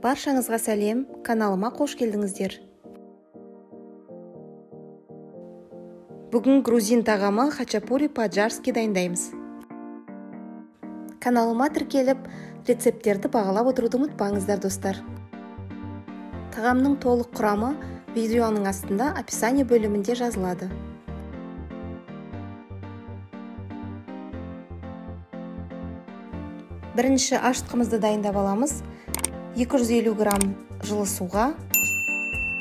баршаңызға сәлем каналыма қош келдіңіздер. Бүгін грузин тағамы хачапури по джарски дайындаймыз. Каналыма тіркеліп рецепттерді бағалап отыруды ұмытпаңыздар достар. Тағамның толық құрамы видеоның астында описание бөлімінде жазылады. Бірінші ашытқымызды дайындап аламыз. 250 грамм жылы суға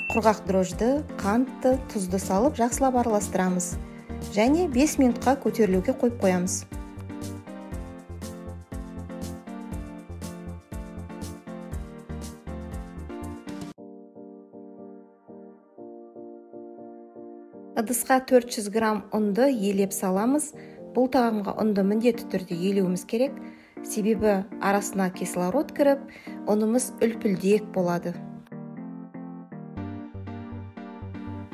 құрғақ дрожжды қантты тұзды салып жақсылап араластырамыз және 5 минутқа көтерілуге қойып қоямыз. ыдысқа 400 грамм ұнды елеп саламыз. Бұл тағамға ұнды міндетті түрде елеуіміз керек. Себебі арасына кислород кіріп ұнымыз үлпілдек болады.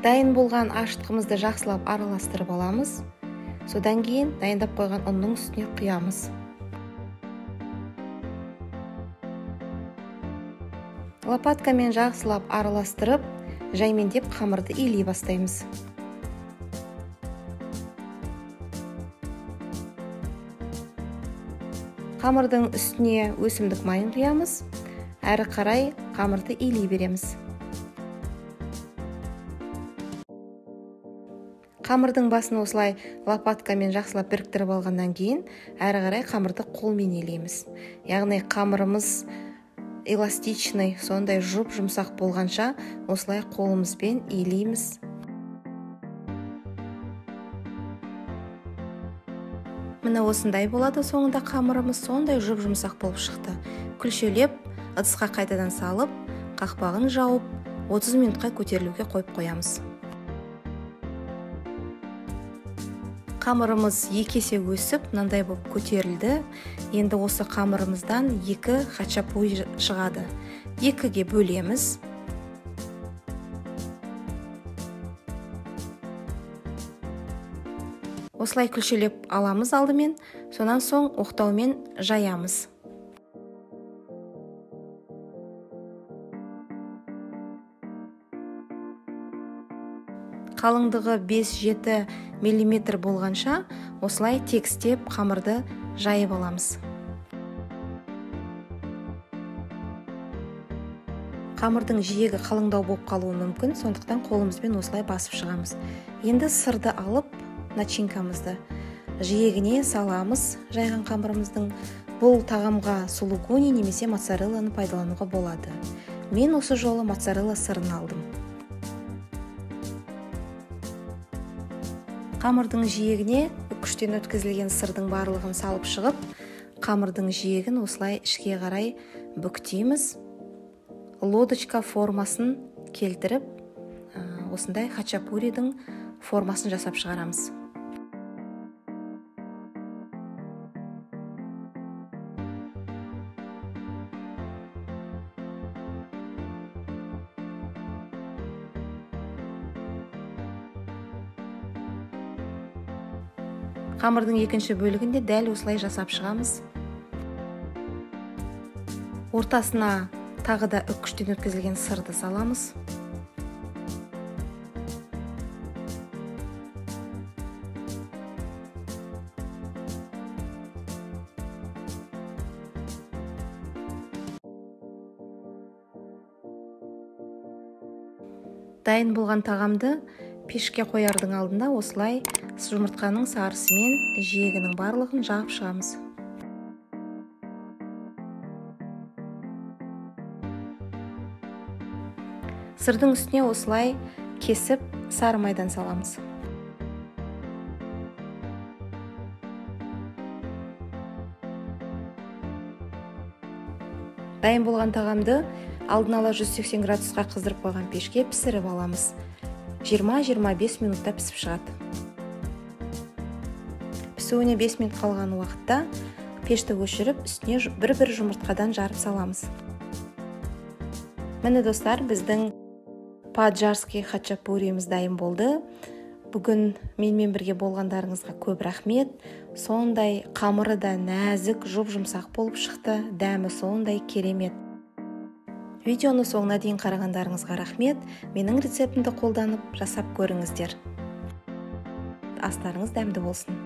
Дайын болған ашытқымызды жақсылап араластырып аламыз. Содан кейін дайындап қойған ұнның үстіне құямыз. Лопаткамен жақсылап араластырып жаймендеп қамырды илей бастаймыз. Қамырдың үстіне өсімдік майын құямыз. Әрі қарай қамырды илей береміз. Қамырдың басын осылай лопаткамен жақсылап біріктіріп алғаннан кейін әрі қарай қамырды қолмен илейміз. Яғни қамырымыз эластичный сондай жұп жұмсақ болғанша осылай қолымызбен илейміз. Міне осындай болады. Соңында қамырымыз сондай жұп жұмсақ болып шықты. Күлшелеп ыдысқа қайтадан салып қақпағын жауып 30 минутқа көтерілуге қойып қоямыз. Қамырымыз екі есе өсіп мынандай болып көтерілді. Енді осы қамырымыздан екі хачапури шығады. Екіге бөлеміз. Осылай күлшелеп аламыз алдымен сонан соң оқтаумен жаямыз. Қалыңдығы 5-7 мм болғанша осылай тегістеп қамырды жайып аламыз. Қамырдың жиегі қалыңдау болып қалуы мүмкін сондықтан қолымызбен осылай басып шығамыз. Енді сырды алып начинкамызды. Жиегіне саламыз жайған қамырымыздың бұл тағамға сулугуни немесе моцарелланы пайдалануға болады. Мен осы жолы моцарелла сырын алдым. Қамырдың жиегіне үкіштен өткізілген сырдың барлығын салып шығып қамырдың жиегін осылай ішке қарай бүктейміз. Лодочка формасын келтіріп осындай хачапуридің формасын жасап шығарамыз. Қамырдың екінші бөлігінде дәл осылай жасап шығамыз. Ортасына тағы да үккіштен өткізілген сырды саламыз. Дайын болған тағамды пешке қоярдың алдында осылай жұмыртқаның сарысымен жиегінің барлығын жағып шығамыз. Сырдың үстіне осылай кесіп сары майдан саламыз. Дайын болған тағамды алдын ала 180 градусқа қыздырып қойған пешке пісіріп аламыз. 20-25 минутта пісіп шығады. Пісуіне 5 минут қалған уақытта пешті өшіріп үстіне бір-бір жұмыртқадан жарып саламыз. Міне достар біздің паджарский хачапуриіміз дайын болды. Бүгін менімен бірге болғандарыңызға көп рахмет. Сондай қамыры да нәзік жұп жұмсақ болып шықты. Дәмі сондай керемет. Видеоны соңына дейін қарағандарыңызға рахмет. Менің рецептімді қолданып жасап көріңіздер. Астарыңыз дәмді болсын.